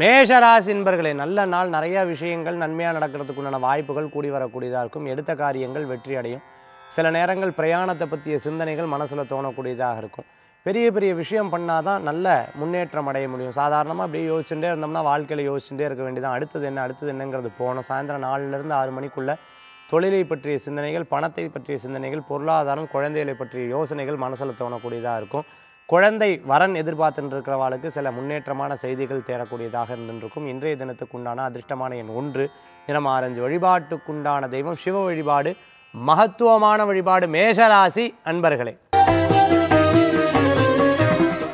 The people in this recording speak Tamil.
மேஷராசி என்பர்களே நல்ல நாள் நிறைய விஷயங்கள் நன்மையாக நடக்கிறதுக்கு உண்டான வாய்ப்புகள் கூடி வரக்கூடியதாக இருக்கும். எடுத்த காரியங்கள் வெற்றி அடையும். சில நேரங்கள் பிரயாணத்தை பற்றிய சிந்தனைகள் மனசில் தோணக்கூடியதாக இருக்கும். பெரிய பெரிய விஷயம் பண்ணாதான் நல்ல முன்னேற்றம் அடைய முடியும். சாதாரணமாக அப்படியே யோசிச்சுட்டே இருந்தோம்னா வாழ்க்கையில் யோசிச்சுட்டே இருக்க வேண்டியதான் அடுத்தது என்ன அடுத்தது என்னங்கிறது போகணும். சாயந்தரம் நாலுலேருந்து ஆறு மணிக்குள்ளே தொழிலை பற்றிய சிந்தனைகள் பணத்தை பற்றிய சிந்தனைகள் பொருளாதாரம் குழந்தைகளை பற்றிய யோசனைகள் மனசில் தோணக்கூடியதாக இருக்கும். குழந்தை வரன் எதிர்பார்த்துட்டு இருக்கிறவாளுக்கு சில முன்னேற்றமான செய்திகள் தேரக்கூடியதாக இருந்திருக்கும். இன்றைய தினத்துக்கு உண்டான அதிர்ஷ்டமான எண் ஒன்று. தினம் ஆரஞ்சு வழிபாட்டுக்குண்டான தெய்வம். சிவ வழிபாடு மகத்துவமான வழிபாடு மேஷராசி அன்பர்களே.